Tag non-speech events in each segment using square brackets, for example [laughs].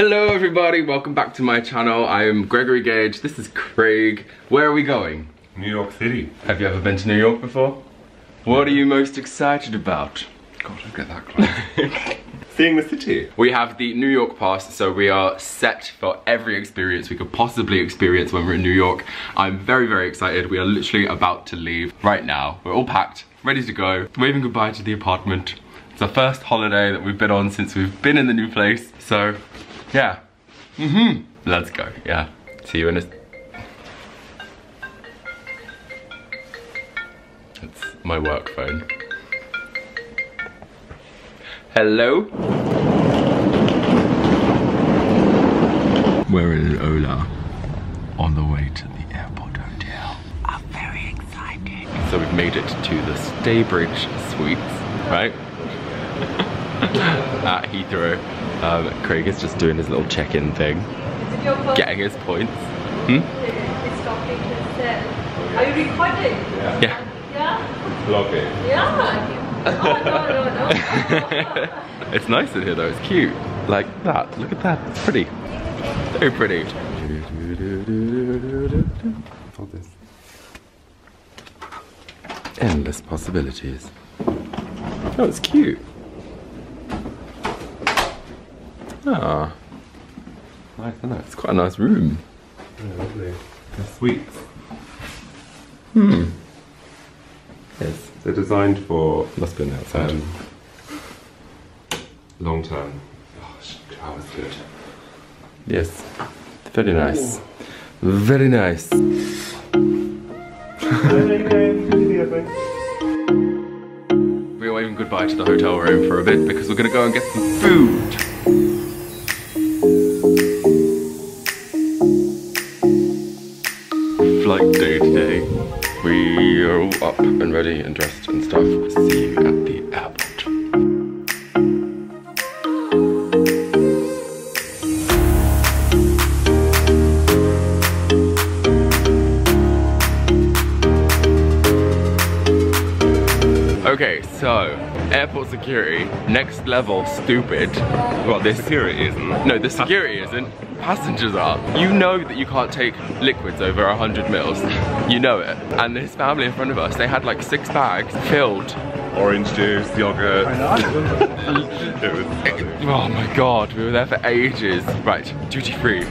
Hello everybody, welcome back to my channel. I am Gregory Gaige, this is Craig. Where are we going? New York City. Have you ever been to New York before? What are you most excited about? God, look at that close. [laughs] Seeing the city. We have the New York pass, so we are set for every experience we could possibly experience when we're in New York. I'm very, very excited. We are literally about to leave right now. We're all packed, ready to go, waving goodbye to the apartment. It's our first holiday that we've been on since we've been in the new place. So, yeah. Mm-hmm. Let's go, yeah. See you in a... It's my work phone. Hello? We're in an Ola on the way to the airport hotel. I'm very excited. So we've made it to the Staybridge Suites, right? [laughs] At Heathrow. Um, Craig is just doing his little check-in thing, getting his points. Hmm? Are you recording? Yeah. Yeah? Vlogging. Yeah. Oh, no, no, no. [laughs] it's nice in here though, it's cute. Like that, look at that, it's pretty. Very pretty. Hold this. Endless possibilities. Oh, it's cute. Ah, Nice, isn't it? it's quite a nice room. Yeah, lovely. They're suites. Hmm. Yes. They're designed for Must be an the outside. um, long term. Gosh, that was good. yes. Very nice. Very nice. We are waving goodbye to the hotel room for a bit because we're gonna go and get some food. Up and ready and dressed and stuff. See you at the airport. Okay, so airport security, next level stupid. Well, this Security isn't. no, the security isn't. Passengers are. You know that you can't take liquids over 100 mils. You know it. And this family in front of us, they had like six bags filled. Orange juice, yogurt. [laughs] it was funny. Oh my god, we were there for ages. Right, duty free.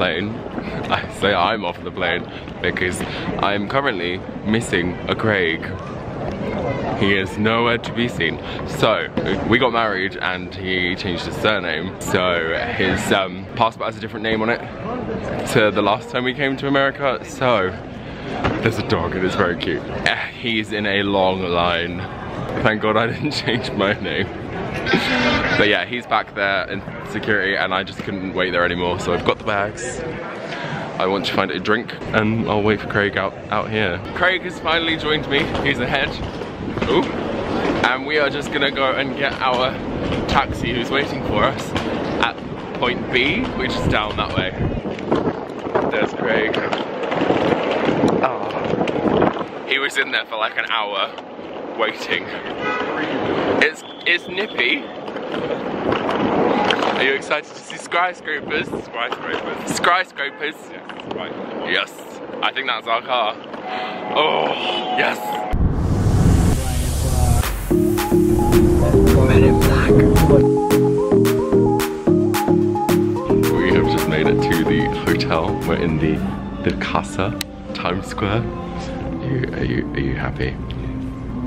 Plane. [laughs] I say I'm off the plane because I'm currently missing a Craig. He is nowhere to be seen. So we got married and he changed his surname. So his um, passport has a different name on it to the last time we came to America. So there's a dog and it's very cute. Eh, He's in a long line. Thank God I didn't [laughs] change my name. [laughs] But yeah, he's back there security and I just couldn't wait there anymore. So I've got the bags. I want to find a drink and I'll wait for Craig out, out here. Craig has finally joined me. He's ahead. Ooh. And we are just gonna go and get our taxi who's waiting for us at point B, which is down that way. There's Craig. Oh. He was in there for like an hour waiting. It's it's nippy. Are you excited to see skyscrapers? Skyscrapers. Skyscrapers. Yes, right. Yes. I think that's our car. Oh, yes. Men in Black. We have just made it to the hotel. We're in the the Casa, Times Square. Are you are you are you happy?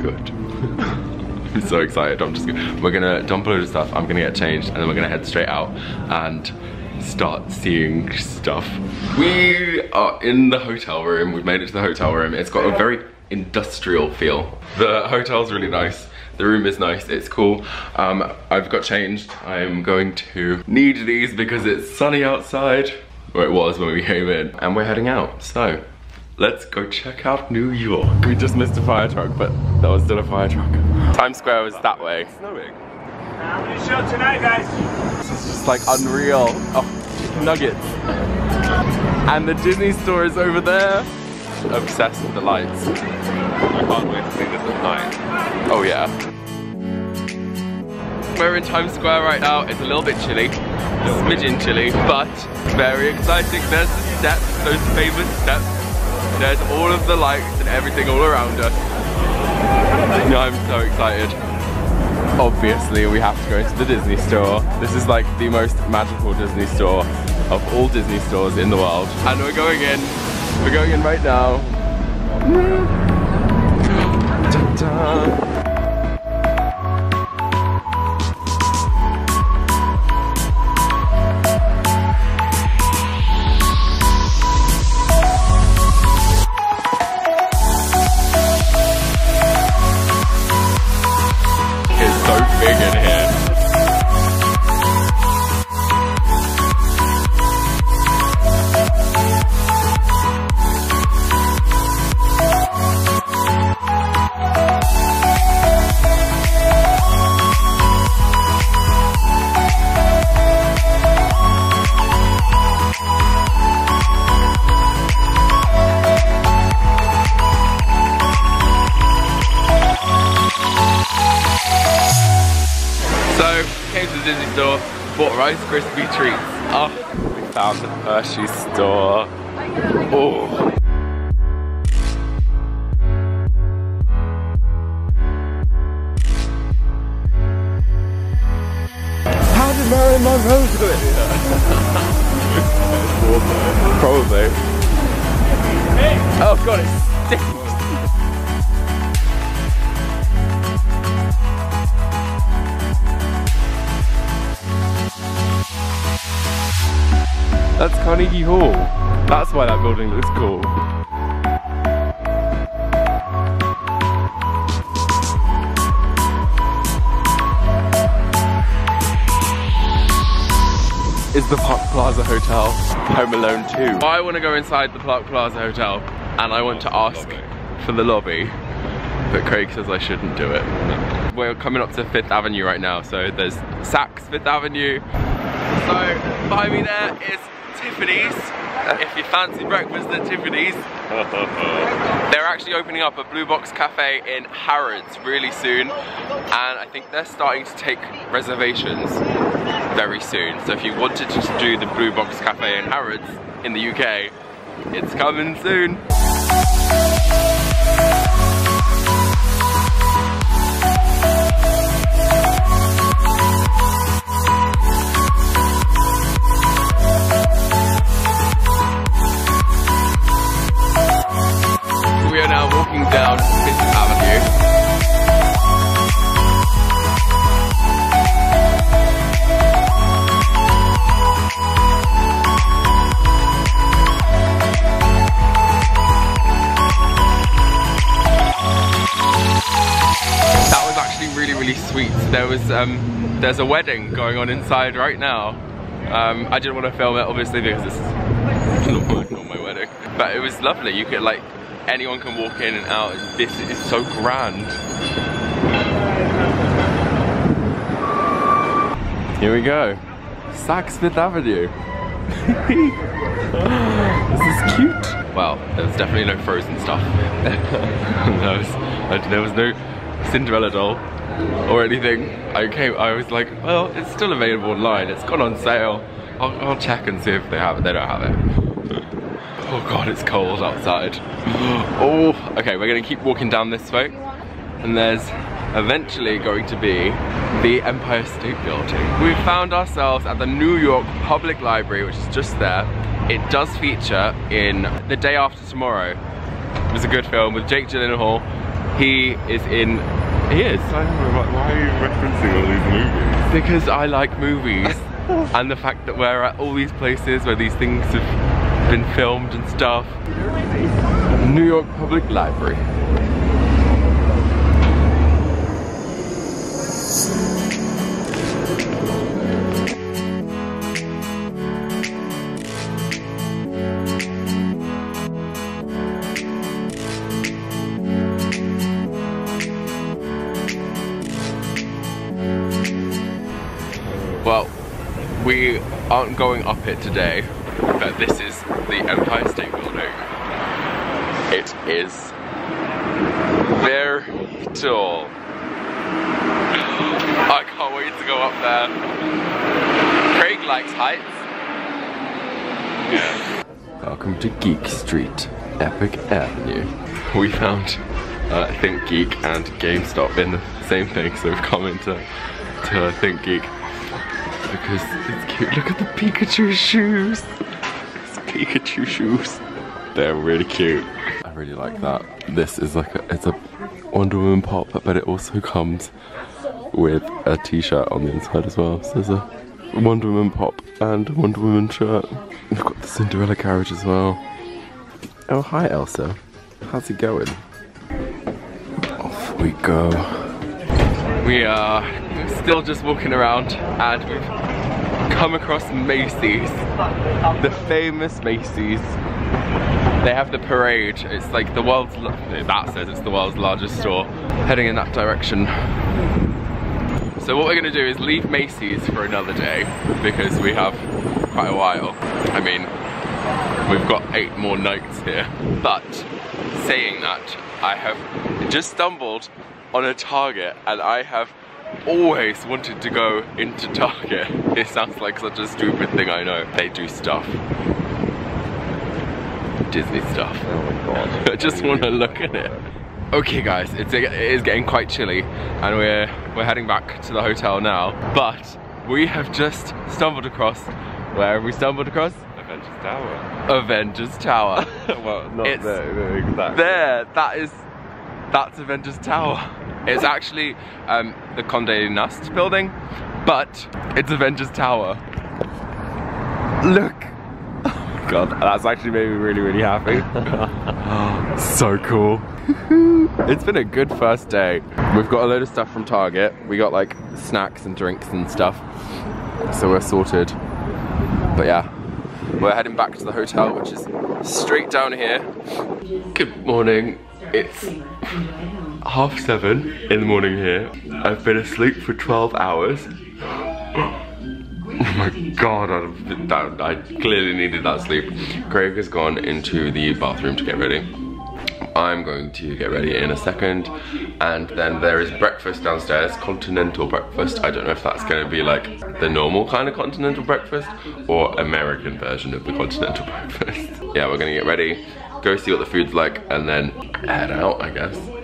Good. [laughs] I'm [laughs] so excited. I'm just gonna, we're gonna dump a load of stuff. I'm gonna get changed and then we're gonna head straight out and start seeing stuff. We are in the hotel room. We've made it to the hotel room. It's got a very industrial feel. The hotel's really nice. The room is nice, it's cool. Um, I've got changed. I'm going to need these because it's sunny outside. Or it was when we came in. And we're heading out, so let's go check out New York. We just missed a fire truck, but that was still a fire truck. Times Square was that way. Snowing. show tonight, guys. This is just like unreal. Oh, nuggets. And the Disney store is over there. Obsessed with the lights. I can't wait to see this at night. Oh yeah. We're in Times Square right now. It's a little bit chilly. Smidgen chilly, but very exciting. There's the steps, those famous steps. There's all of the lights and everything all around us. No, I'm so excited. Obviously, we have to go into the Disney store. This is like the most magical Disney store of all Disney stores in the world. And we're going in. We're going in right now. Bought Rice Krispie Home Alone 2? I want to go inside the Park Plaza Hotel and I want to ask for the lobby, but Craig says I shouldn't do it. We're coming up to Fifth Avenue right now, so there's Saks Fifth Avenue, so behind me there is Tiffany's. If you fancy breakfast at Tiffany's, [laughs] they're actually opening up a Blue Box Cafe in Harrods really soon. And I think they're starting to take reservations very soon. So if you wanted to do the Blue Box Cafe in Harrods in the UK, it's coming soon. We are now walking down That was actually really, really sweet. There was, um, there's a wedding going on inside right now. Um, I didn't want to film it obviously because is not my, not my wedding. But it was lovely. You could like, anyone can walk in and out. This is so grand. Here we go. Saks Fifth Avenue. [laughs] this is cute. well, there was definitely no frozen stuff. [laughs] there, was, there was no Cinderella doll or anything. I came, I was like, well, it's still available online. It's gone on sale. I'll, I'll check and see if they have it. They don't have it. Oh God, it's cold outside. [gasps] Oh, okay, we're gonna keep walking down this way. And there's eventually going to be the Empire State Building. We found ourselves at the New York Public Library, which is just there. It does feature in The Day After Tomorrow. It was a good film with Jake Gyllenhaal. He is in, he is. I know, like, why are you referencing all these movies? Because I like movies [laughs] and the fact that we're at all these places where these things have been filmed and stuff. New York Public Library. We aren't going up it today, but this is the Empire State Building. It is very tall. I can't wait to go up there. Craig likes heights. Yeah. Welcome to Geek Street, Epic Avenue. We found uh, Think Geek and GameStop in the same thing, so we've come into to Think Geek because it's cute. Look at the Pikachu shoes. It's Pikachu shoes. They're really cute. I really like that. This is like a, it's a Wonder Woman pop, but it also comes with a t-shirt on the inside as well. So there's a Wonder Woman pop and a Wonder Woman shirt. We've got the Cinderella carriage as well. Oh, hi Elsa. How's it going? Off we go. We are still just walking around and we've come across Macy's. The famous Macy's. They have the parade. It's like the world's, that says it's the world's largest store. Heading in that direction. So what we're gonna do is leave Macy's for another day because we have quite a while. I mean, we've got eight more nights here. But saying that, I have just stumbled on a Target and I have always wanted to go into Target. [laughs] It sounds like such a stupid thing, I know. They do stuff. Disney stuff. Oh my god. [laughs] I just want to look at it. Okay guys, it's, it is getting quite chilly and we're, we're heading back to the hotel now. But we have just stumbled across, where have we stumbled across? Avengers Tower. Avengers Tower. [laughs] well, not It's there, exactly. there, that is, that's Avengers Tower. It's actually um, the Condé Nast building, but it's Avengers Tower. Look. God, that's actually made me really, really happy. [laughs] So cool. [laughs] it's been a good first day. We've got a load of stuff from Target. We got like snacks and drinks and stuff. So we're sorted. But yeah, we're heading back to the hotel, which is straight down here. Good morning. It's half seven in the morning here. I've been asleep for 12 hours. Oh my god, I, I clearly needed that sleep. Craig has gone into the bathroom to get ready. I'm going to get ready in a second and then there is breakfast downstairs, continental breakfast. I don't know if that's gonna be like the normal kind of continental breakfast or American version of the continental [laughs] breakfast. Yeah, we're gonna get ready, go see what the food's like and then head out, I guess.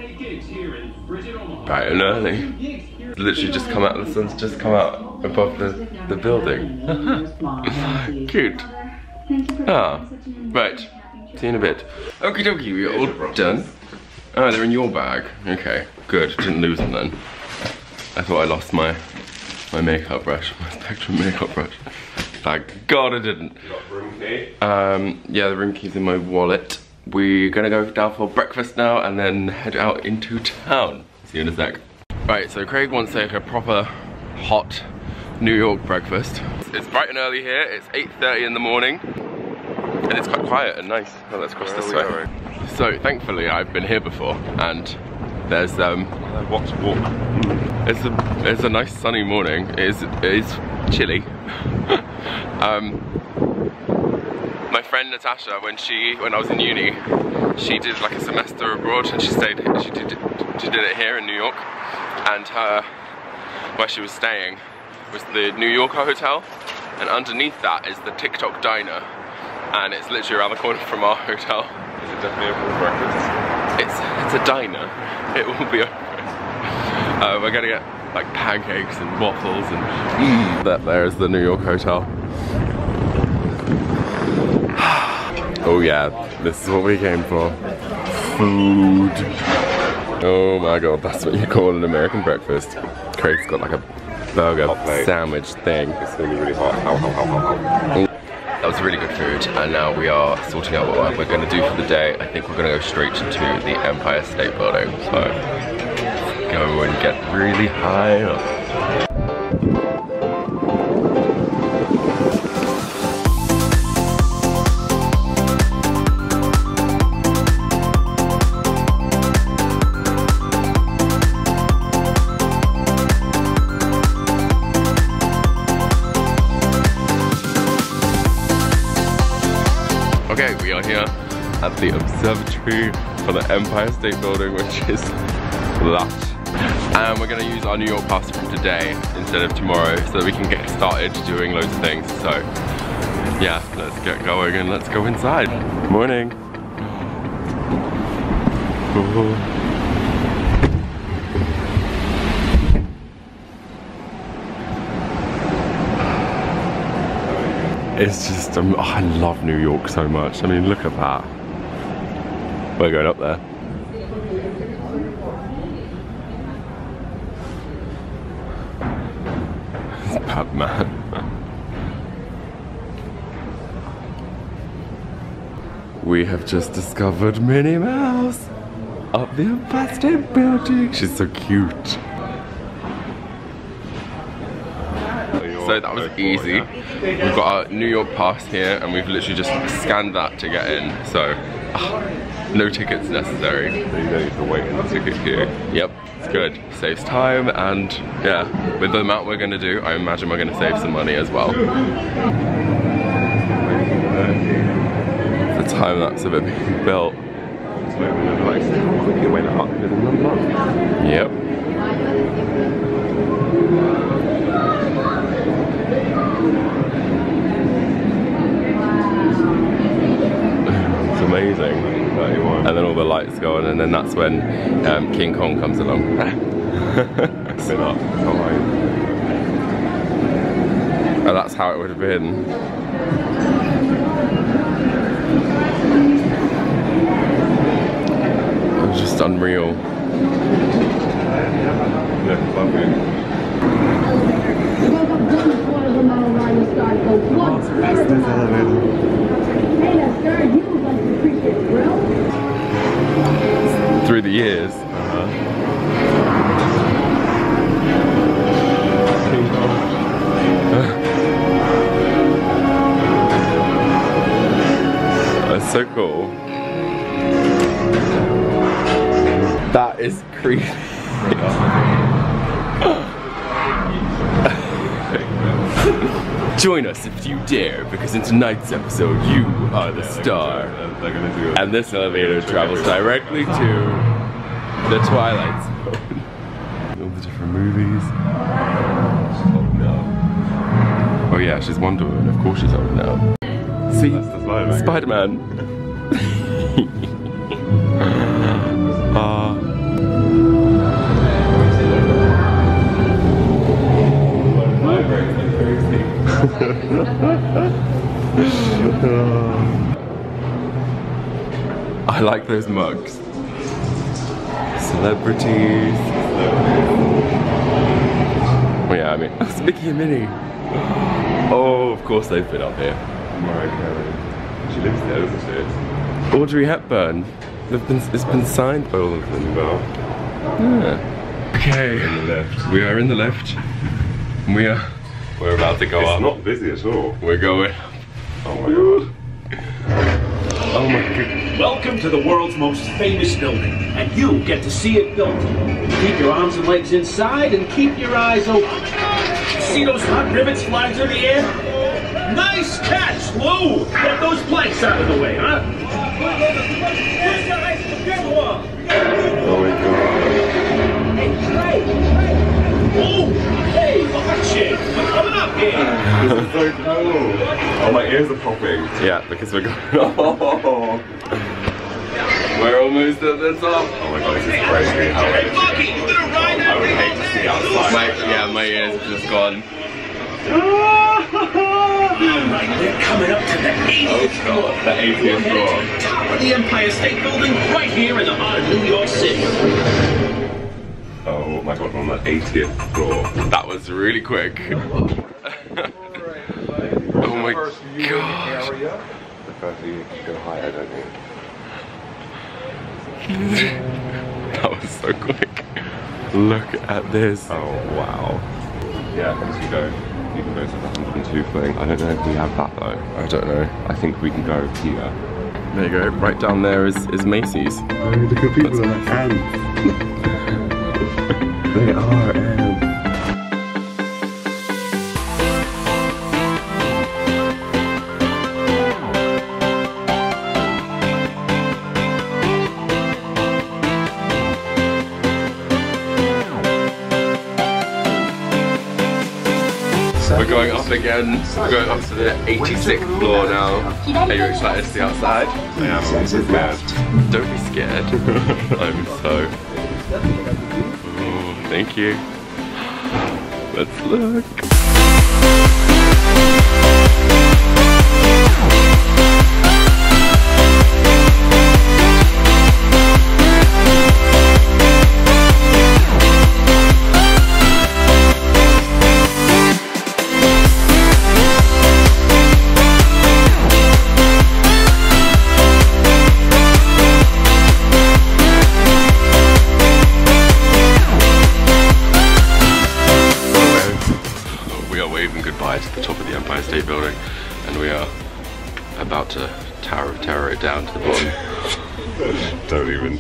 Bright and early. Literally just come out, the sun's just come out above the, the building. [laughs] Cute. Ah, right. See you in a bit. Okie dokie, we're all done. Oh, they're in your bag. Okay, good. Didn't lose them then. I thought I lost my my makeup brush, my Spectrum makeup brush. Thank God I didn't. Um, yeah, the room key's in my wallet. We're gonna go down for breakfast now and then head out into town. See you in a sec. Right, so Craig wants like a proper hot New York breakfast. It's bright and early here. It's 8.30 in the morning. And it's quite quiet and nice. Oh, let's cross this way. So thankfully I've been here before and there's um Walk to walk. it's a it's a nice sunny morning. It is it is chilly. [laughs] um my friend Natasha, when she, when I was in uni, she did like a semester abroad and she stayed, she did, she did it here in New York and her, where she was staying was the New Yorker Hotel and underneath that is the Tick Tock Diner and it's literally around the corner from our hotel. Is it definitely open for breakfast? It's, it's a diner. It will be open. Uh, we're gonna get like pancakes and waffles and mm, that there is the New York Hotel. [sighs] oh yeah, this is what we came for. Food. Oh my god, that's what you call an American breakfast. Craig's got like a burger sandwich thing. It's gonna be really hot. Ow, ow, ow. That was really good food and now we are sorting out what we're going to do for the day. I think we're going to go straight to the Empire State Building. So go and get really high up. For the Empire State Building, which is lush. And we're gonna use our New York pass from today instead of tomorrow so that we can get started doing loads of things. So yeah, let's get going and let's go inside. Morning. Ooh. It's just, um, oh, I love New York so much. I mean, look at that. We're going up there. Batman. [laughs] we have just discovered Minnie Mouse up the State Building. She's so cute. So that was easy. We've got our New York pass here and we've literally just scanned that to get in. So, ah, no tickets necessary. You don't need to wait in the ticket queue. Yep, it's good. Saves time and yeah, with the amount we're gonna do, I imagine we're gonna save some money as well. The time that's of it being built. So we're like, how quickly it went up within a month. Yep. [laughs] It's amazing. 31. And then all the lights go on and then that's when um, King Kong comes along. [laughs] Been up. Can't. And that's how it would have been. It was just unreal. Yeah, lovely. Through the years. Uh-huh. That's so cool. That is creepy. [laughs] [laughs] Join us if you dare, because in tonight's episode, you are the star. They're gonna do it. And this elevator travels directly to the Twilight Zone. [laughs] All the different movies. Oh, oh yeah, she's Wonder Woman. Of course she's old now. See, That's the Spider-Man. [laughs] [laughs] I like those mugs. Celebrities. Oh yeah, I mean, it's [laughs] Mickey and Minnie. Oh, of course they've been up here. Mariah Carey. She lives there, doesn't she? Audrey Hepburn. They've been, it's been signed by all of them. Well, Yeah. Okay, in the left. we are in the left. We are, we're about to go It's up. not busy at all. We're going. Oh my god. Oh my god. Welcome to the world's most famous building, and you get to see it built. Keep your arms and legs inside and keep your eyes open. See those hot rivets flying through the air? Nice catch, Lou! Get those planks out of the way, huh? Oh my god. Lou! Hey, watch it! We're coming up here! This [laughs] is. Oh, my ears are popping. Yeah, because we're going. Oh. [laughs] [laughs] We're almost at the top. Oh my god, this is crazy. How Hey, Bucky, you gonna ride I would hate to see outside. My, yeah, my ears have just gone. Alright, we're coming up to the 80th floor. The 80th floor. Top of the Empire State Building, right here in the heart of New York City. Oh my god, we're on the 80th floor. That was really quick. [laughs] oh my god. The first you go higher, don't you? [laughs] That was so quick. Look at this. Oh wow. Yeah, as you go, you can go to the 102 thing. I don't know if we have that though. I don't know. I think we can go here. There you go. Right down there is, is Macy's. Oh, look at people in the ants. They are ants. We're going up again. We're going up to the 86th floor now. Are you excited to see outside? I am a little. Don't be scared. [laughs] I'm so. Thank you. Let's look.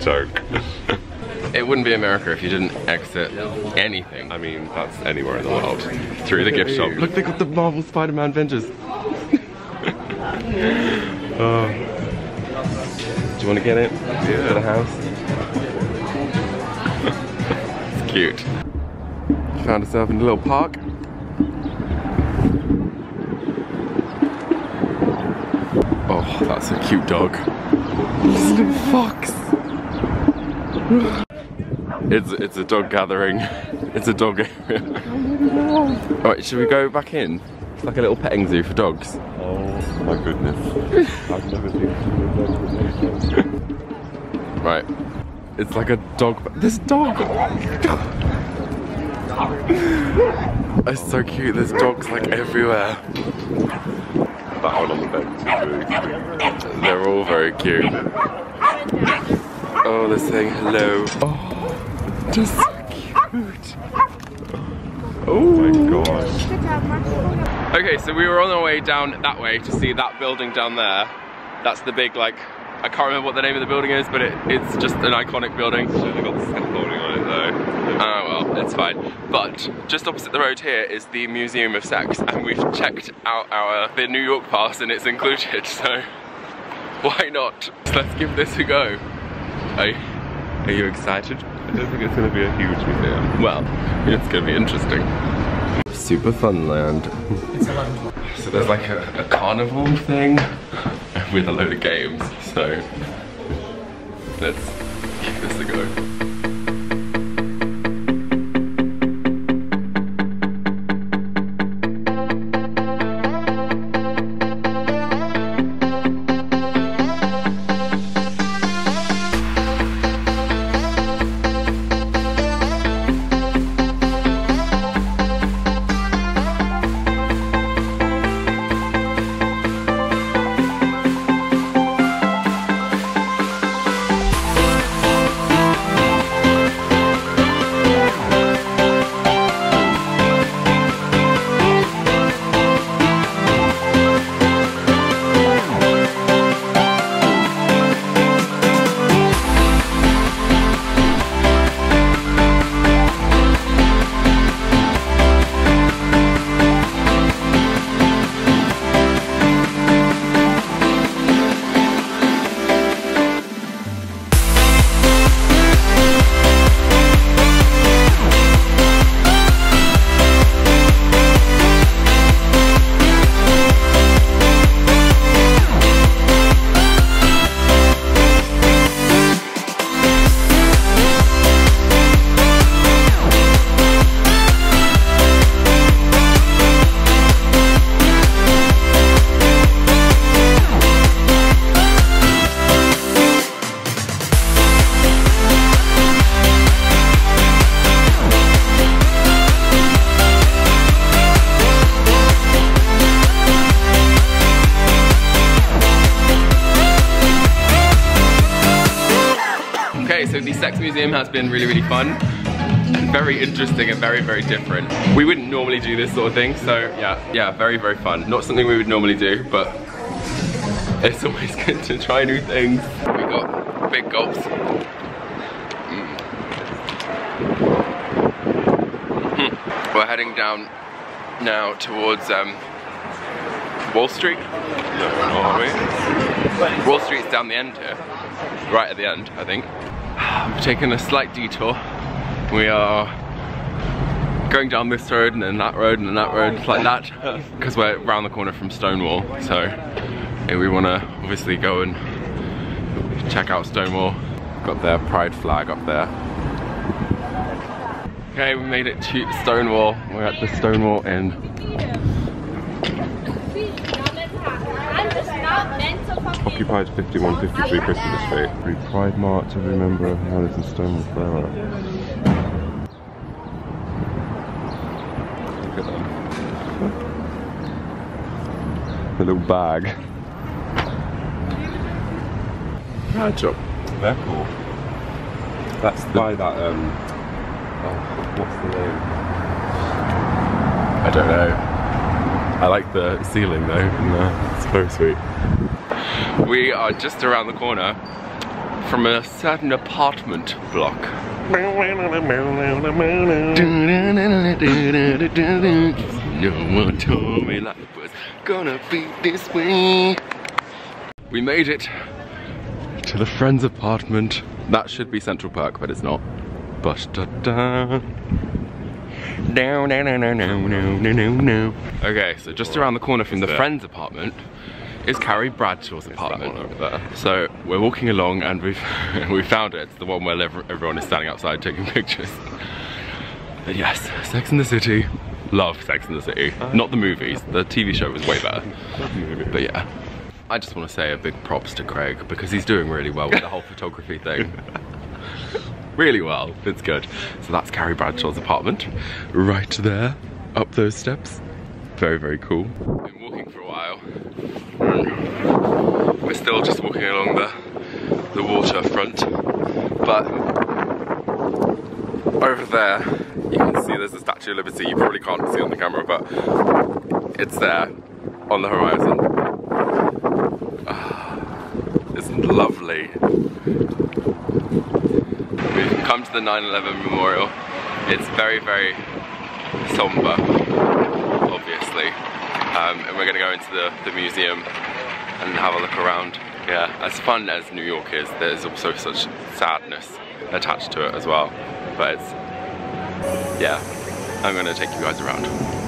Joke. It wouldn't be America if you didn't exit anything. I mean, that's anywhere in the world. through the gift shop. Look, they got the Marvel Spider-Man Avengers. [laughs] oh. Do you want to get it? Yeah. For the house? [laughs] it's cute. Found herself in a little park. Oh, that's a cute dog. A little fox. It's it's a dog gathering. [laughs] It's a dog [laughs] area. Alright, should we go back in? It's like a little petting zoo for dogs. Oh my goodness. [laughs] I've never seen so many Right. It's like a dog. This dog! it's so cute. There's dogs like everywhere. That one on the bench is really cute. They're all very cute. Oh, they're saying hello. Oh, just so cute. Oh my gosh. Okay, so we were on our way down that way to see that building down there. That's the big, like, I can't remember what the name of the building is, but it, it's just an iconic building. Got scaffolding on it though. Oh well, it's fine. But just opposite the road here is the Museum of Sex, and we've checked out our the New York pass, and it's included. [laughs] So why not? So let's give this a go. Are, are you excited? I don't think it's going to be a huge museum. Well, it's gonna be interesting. Super fun land. So there's like a, a carnival thing with a load of games. So let's give this a go. Sex museum has been really, really fun. Very interesting and very, very different. We wouldn't normally do this sort of thing, so yeah, yeah, very, very fun. Not something we would normally do, but it's [laughs] always good to try new things. We got big gulps. Mm. Hmm. We're heading down now towards um, Wall Street. Wall Street's down the end here, right at the end, I think. [sighs] We've taken a slight detour. We are going down this road and then that road and then that road, like that, [laughs] because we're around the corner from Stonewall. So yeah, we want to obviously go and check out Stonewall. Got their pride flag up there. Okay, we made it to Stonewall. We're at the Stonewall Inn. I'm just not meant to. Occupied 5153 Christopher Street. Free Pride March, every member of Stonewall Borough. Look at them. A little bag. Job. They're cool. That's by that, um, oh, what's the name? I don't know. I like the ceiling though, in there. It's very sweet. We are just around the corner from a certain apartment block. No one told me life was gonna be this way. We made it to the friend's apartment. That should be Central Park, but it's not. But da da. No, no, no, no, no, no, no, no. Okay, so just around the corner from the friend's apartment, is Carrie Bradshaw's apartment. over there. So we're walking along and we've [laughs] we found it. It's the one where everyone is standing outside taking pictures. But yes, Sex in the City. Love Sex in the City. Not the movies. The TV show was way better. But yeah. I just want to say a big props to Craig because he's doing really well with the whole photography thing. [laughs] really well. It's good. So that's Carrie Bradshaw's apartment. Right there. Up those steps. Very, very cool. Been walking for a while. We're still just walking along the the waterfront. But over there you can see there's the Statue of Liberty. You probably can't see on the camera, but it's there on the horizon. Ah, it's lovely. We've come to the 9-11 memorial. It's very, very somber, we're gonna go into the, the museum and have a look around. Yeah, as fun as New York is, there's also such sadness attached to it as well. But it's, yeah, I'm gonna take you guys around.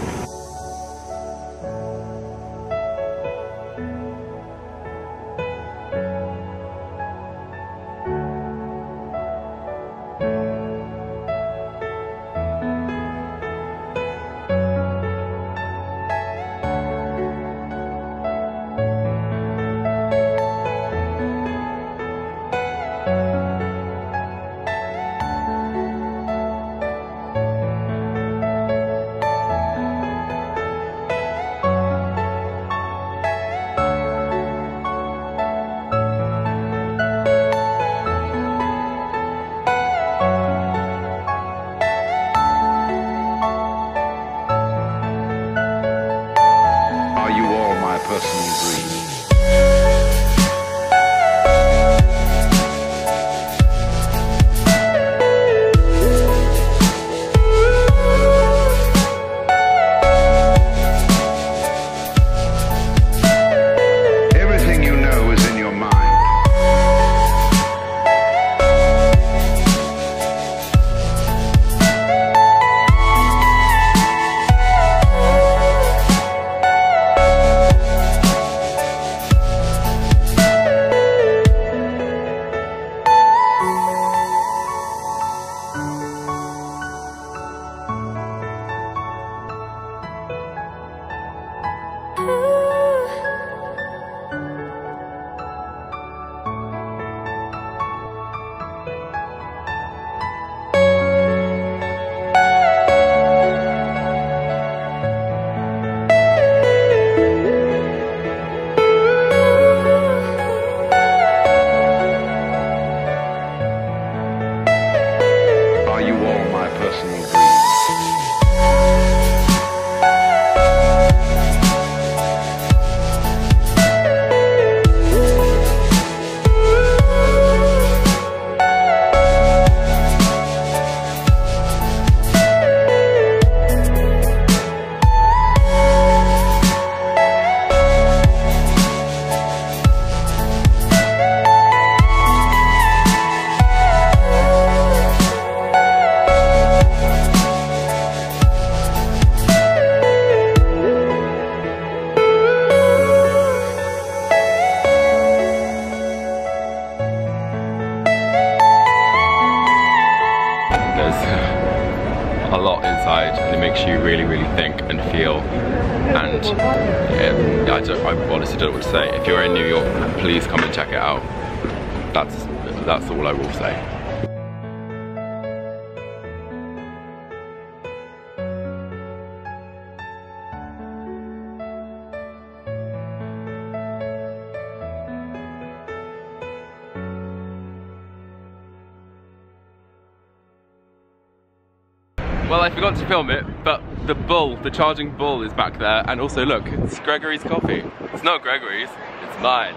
Well, I forgot to film it, but the bull, the charging bull is back there. And also look, it's Gregory's coffee. It's not Gregory's, it's mine.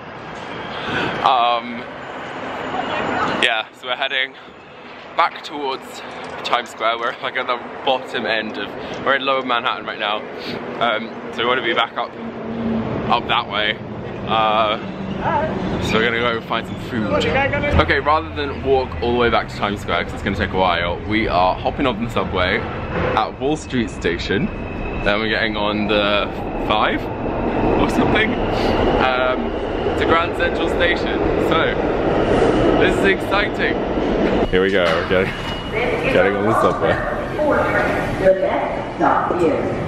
Um, yeah, so we're heading back towards Times Square. We're like at the bottom end of, we're in lower Manhattan right now. Um, so we want to be back up, up that way. Uh, so we're gonna go find some food. Okay, rather than walk all the way back to Times Square, because it's gonna take a while, we are hopping on the subway at Wall Street Station. Then we're getting on the 5 or something um, to Grand Central Station. So, this is exciting. Here we go, we're getting, getting on the subway. Your stop.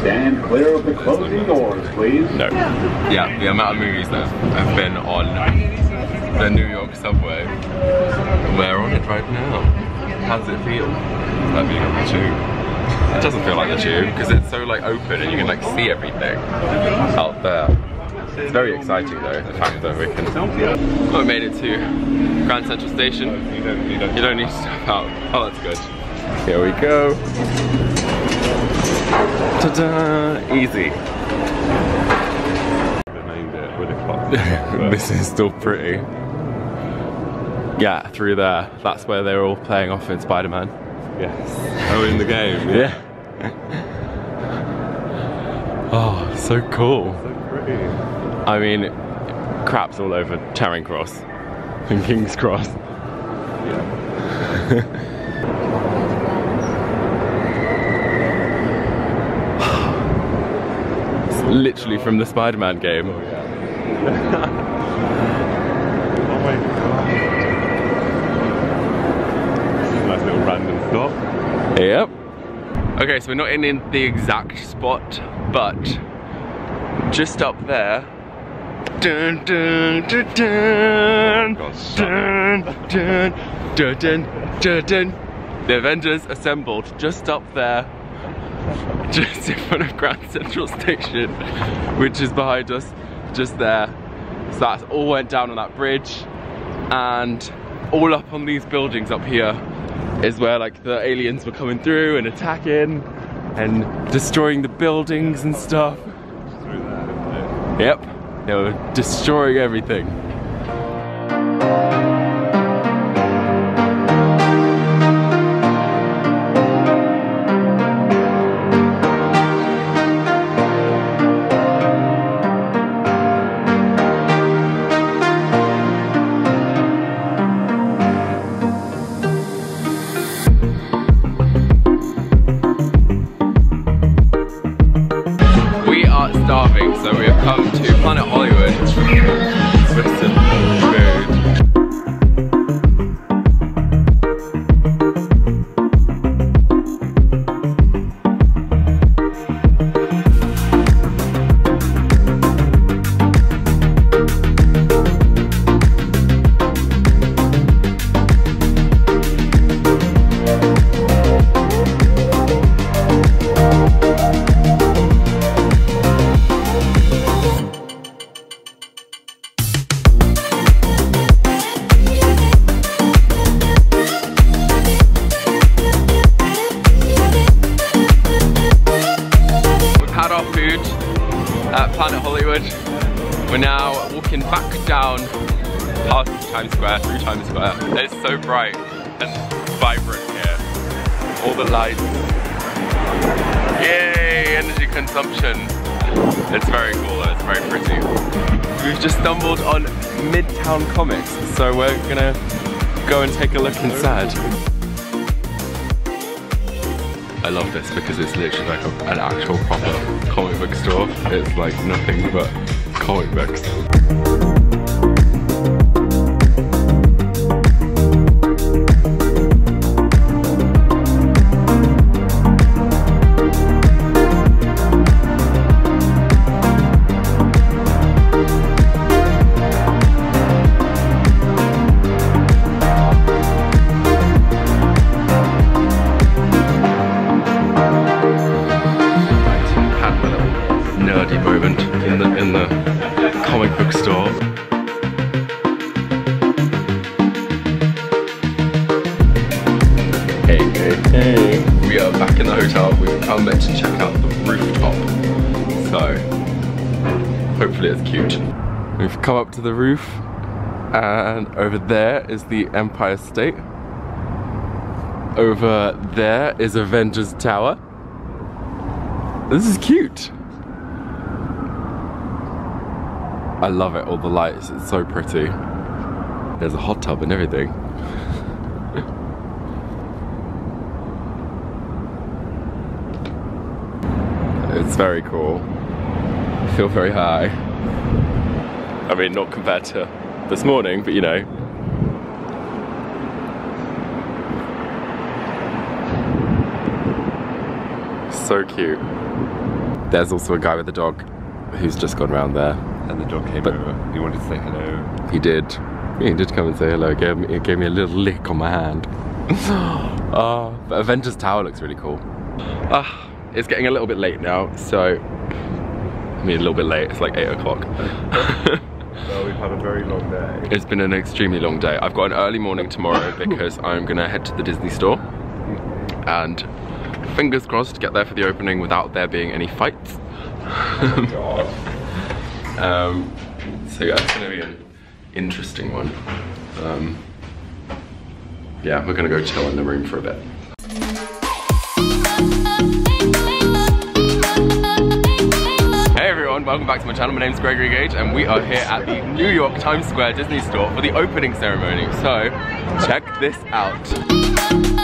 Stand clear of the closing doors, please. No. Yeah, the amount of movies that have been on the New York subway. We're on it right now. How does it feel? Like being on the tube. It doesn't feel like the tube because it's so like open and you can like see everything out there. It's very exciting though, the fact that we can. Oh, we made it to Grand Central Station. You don't, need to step out. Oh, that's good. Here we go. Ta-da! Easy. named it with a clock. this is still pretty. Yeah, through there. That's where they're all playing off in Spider-Man. yes. Oh, in the game. Yeah. oh, so cool. So pretty. I mean, craps all over Charing Cross and King's Cross. it's [laughs] literally from the Spider-Man game. Oh my god. This is a nice little random stop. Yep. Okay, so we're not in, in the exact spot, but just up there. Dun dun dun dun dun dun dun dun dun dun. The Avengers assembled just up there, [laughs] just in front of Grand Central Station, which is behind us, just there. So that's all went down on that bridge, and all up on these buildings up here is where like the aliens were coming through and attacking and destroying the buildings and stuff. Through there, isn't it? Yep, they were destroying everything. Comics, so we're gonna go and take a look inside. I love this because it's literally like a, an actual proper comic book store. It's like nothing but comic books. Up to the roof and over there is the Empire State. Over there is Avengers Tower. This is cute. I love it, all the lights, it's so pretty. There's a hot tub and everything. [laughs] it's very cool. I feel very high. I mean, not compared to this morning, but you know. So cute. There's also a guy with a dog who's just gone round there. And the dog came But- over. He wanted to say hello. He did. He did come and say hello. Gave me, he gave me a little lick on my hand. [gasps] Ah, but Avengers Tower looks really cool. Ah, it's getting a little bit late now, so I mean a little bit late. It's like eight o'clock. [laughs] Had a very long day. it's been an extremely long day. I've got an early morning tomorrow [laughs] because I'm gonna head to the Disney store and fingers crossed to get there for the opening without there being any fights. God. [laughs] Um, so yeah, it's gonna be an interesting one. Um, yeah, we're gonna go chill in the room for a bit. Welcome back to my channel. My name's Gregory Gaige and we are here at the New York Times Square Disney store for the opening ceremony. So, check this out.